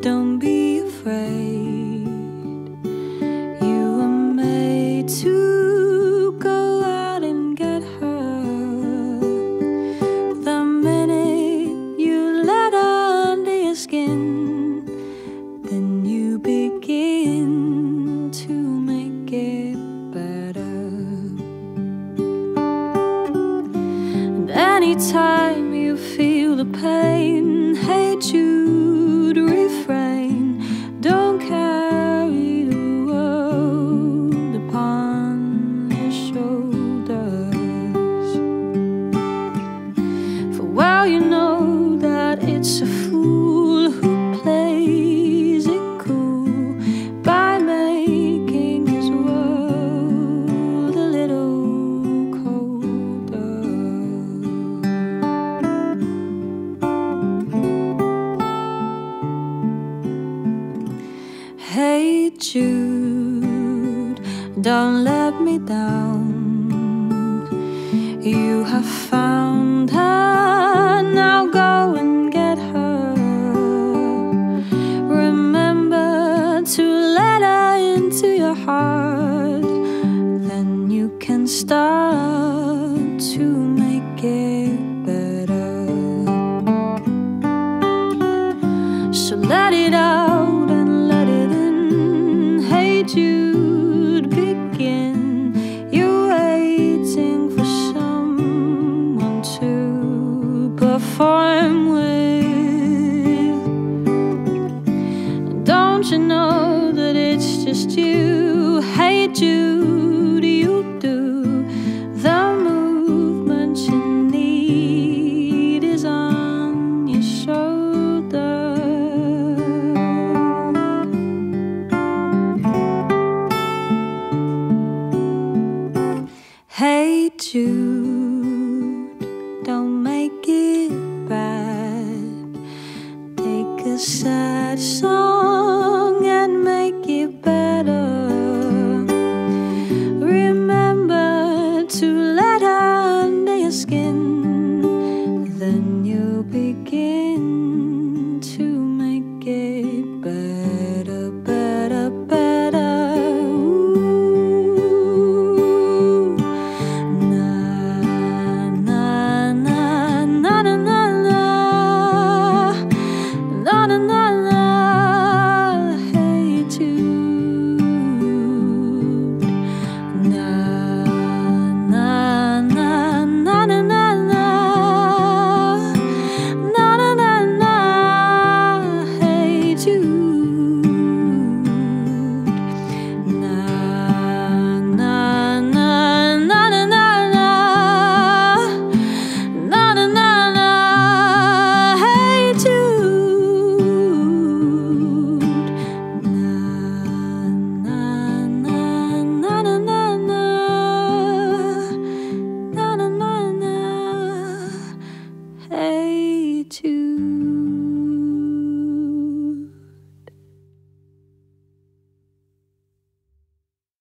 Don't be afraid. You were made to go out and get hurt. The minute you let her under your skin, then you begin to make it better. Anytime. Jude, don't let me down. You have found. you'd begin. You're waiting for someone to perform with. Don't you know that it's just you? Hey Jude.